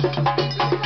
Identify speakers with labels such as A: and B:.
A: Música